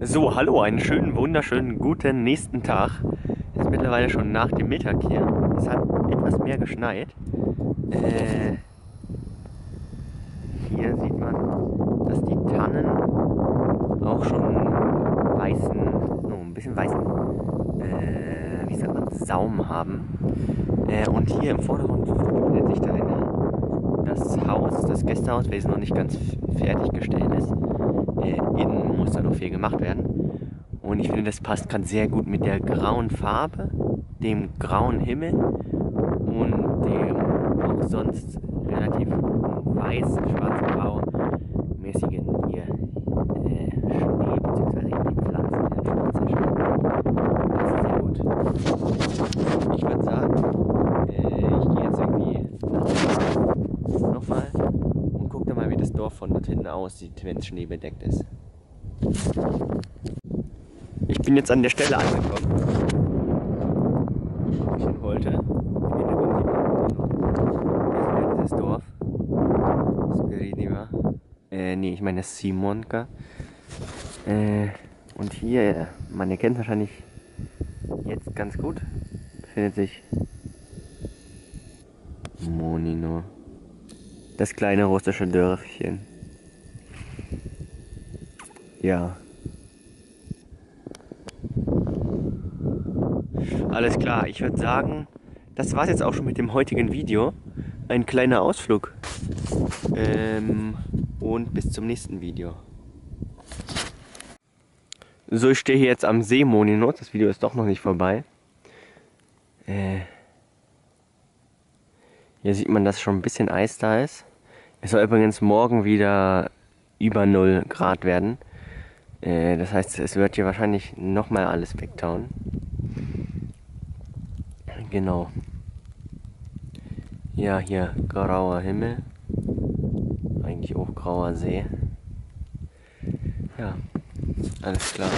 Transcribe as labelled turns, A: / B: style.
A: So, hallo, einen schönen, wunderschönen, guten nächsten Tag. Es ist mittlerweile schon nach dem Mittag hier. Es hat etwas mehr geschneit. Äh, hier sieht man, dass die Tannen auch schon weißen, oh, ein bisschen weißen, äh, wie sagt man, Saum haben. Äh, und hier im Vordergrund befindet sich da eine, das Haus, das Gästehaus, welches noch nicht ganz fertiggestellt ist äh, innen muss da noch viel gemacht werden. Und ich finde, das passt gerade sehr gut mit der grauen Farbe, dem grauen Himmel und dem auch sonst relativ weiß, schwarz-grau mäßigen hier äh, Schnee bzw. die Pflanzen in schwarzer Schnee. Das ist sehr gut. Ich würde sagen, äh, ich gehe jetzt irgendwie nochmal und guck dann mal, wie das Dorf von dort hinten aussieht, wenn es Schnee bedeckt ist. Ich bin jetzt an der Stelle angekommen. Ich in Holte. Sieht man dieses Dorf. Spiridima. Äh, nee, ich meine Simonka. Äh, und hier, man erkennt wahrscheinlich jetzt ganz gut, befindet sich Monino. Das kleine russische Dörfchen. Ja. Alles klar, ich würde sagen, das war's jetzt auch schon mit dem heutigen Video. Ein kleiner Ausflug. Ähm, und bis zum nächsten Video. So, ich stehe hier jetzt am See Moninot. Das Video ist doch noch nicht vorbei. Äh, hier sieht man, dass schon ein bisschen Eis da ist. Es soll übrigens morgen wieder über 0 Grad werden. Äh, das heißt, es wird hier wahrscheinlich nochmal alles wegtauen. Genau. Ja, hier grauer Himmel. Eigentlich auch grauer See. Ja, alles klar.